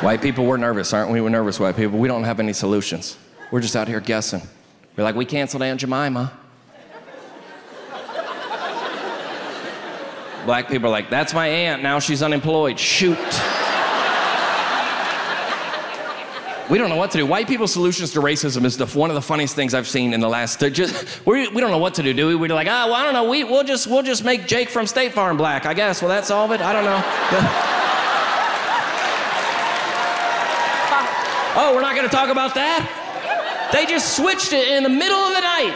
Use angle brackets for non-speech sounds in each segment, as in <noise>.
White people, we're nervous, aren't we? We're nervous, white people. We don't have any solutions. We're just out here guessing. We're like, we canceled Aunt Jemima. Black people are like, that's my aunt. Now she's unemployed. Shoot. We don't know what to do. White people's solutions to racism is the, one of the funniest things I've seen in the last. Just we, we don't know what to do, do we? We're like, ah, well, I don't know. We, we'll just we'll just make Jake from State Farm black. I guess. Will that solve it? I don't know. <laughs> oh, we're not going to talk about that. They just switched it in the middle of the night.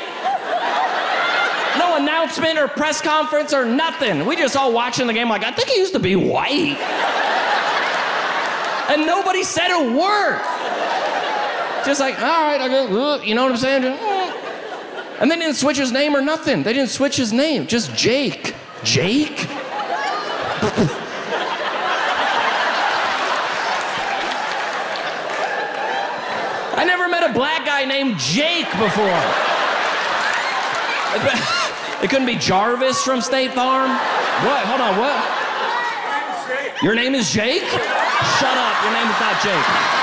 No announcement or press conference or nothing. We just all watching the game like, I think he used to be white. And nobody said a word. Just like, all right, I go, you know what I'm saying? And they didn't switch his name or nothing. They didn't switch his name, just Jake. Jake? <laughs> I never met a black guy named Jake before. It couldn't be Jarvis from State Farm? What? Hold on, what? Your name is Jake? Shut up, your name is not Jake.